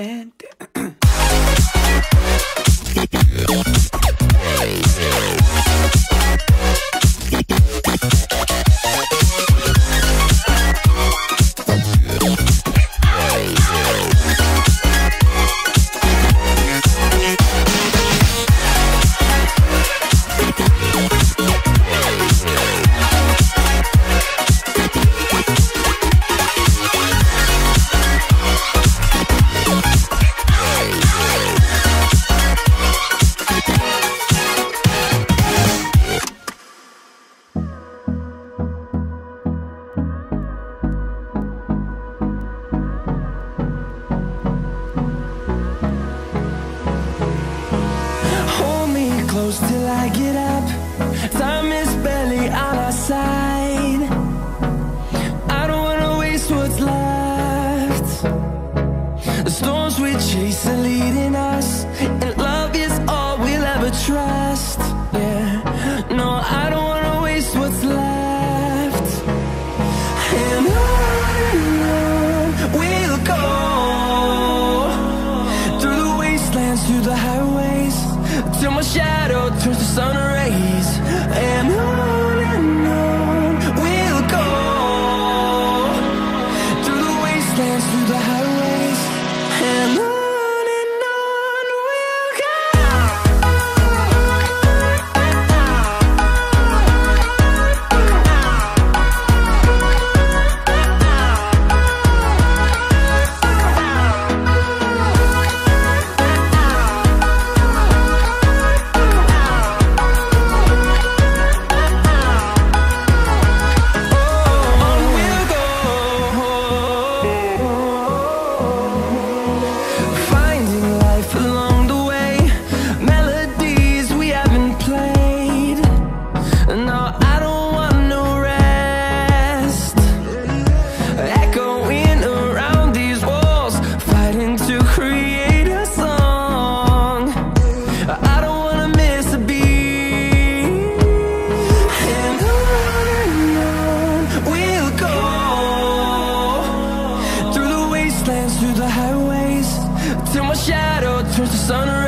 is sun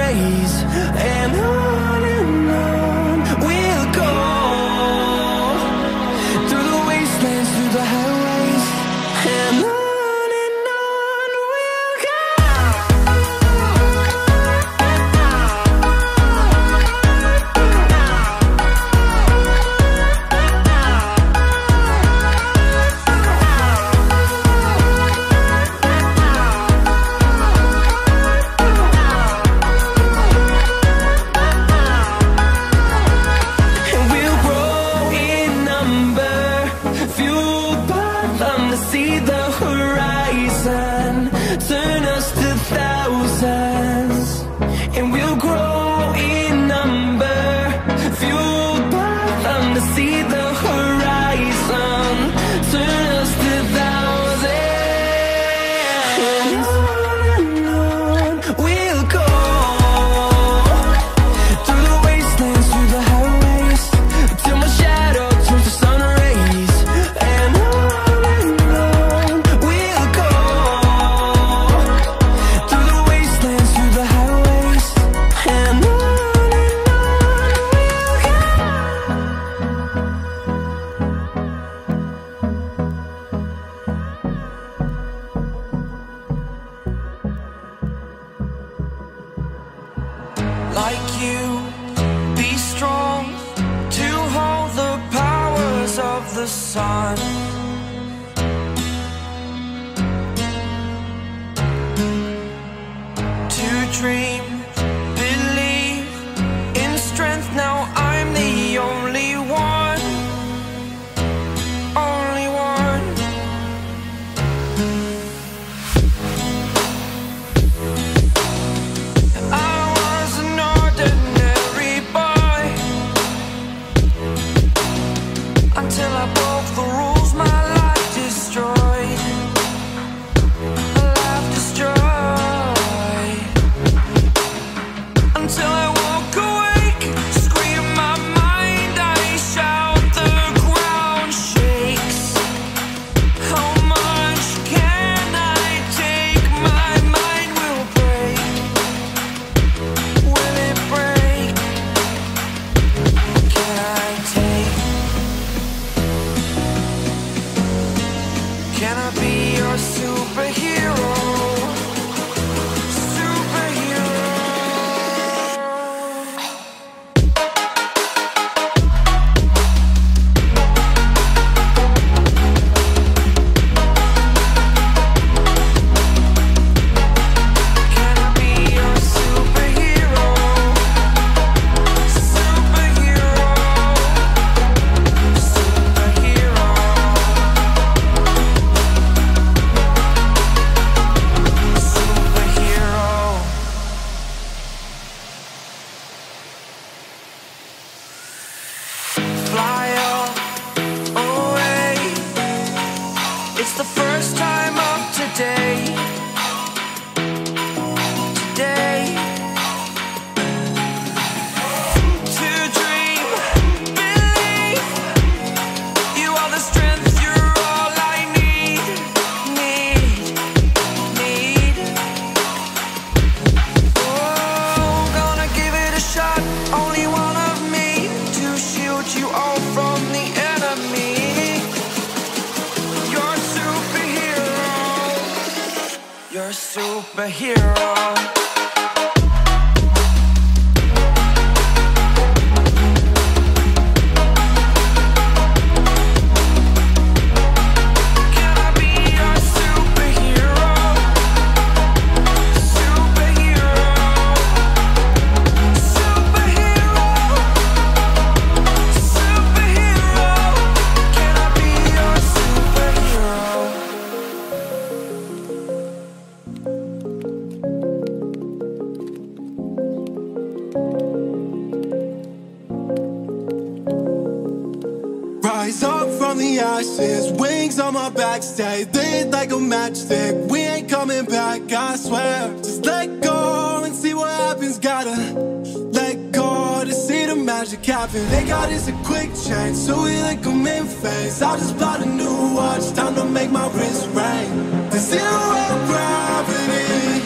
They got is a quick change, so we like a in face. I just bought a new watch, time to make my wrist ring. The zero gravity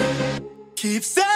keeps.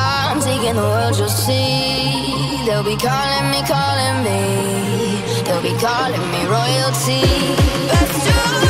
I'm taking the world, you'll see. They'll be calling me, calling me. They'll be calling me royalty. Let's do it.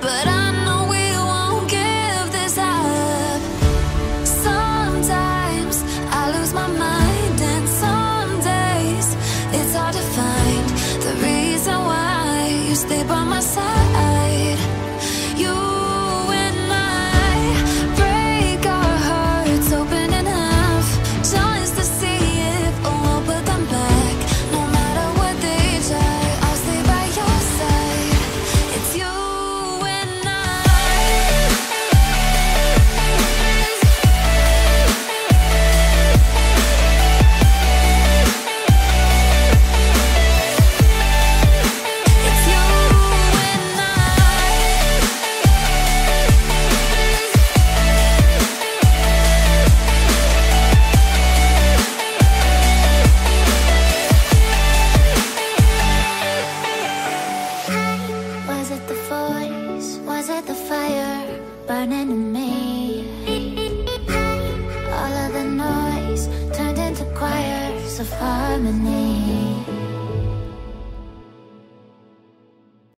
But I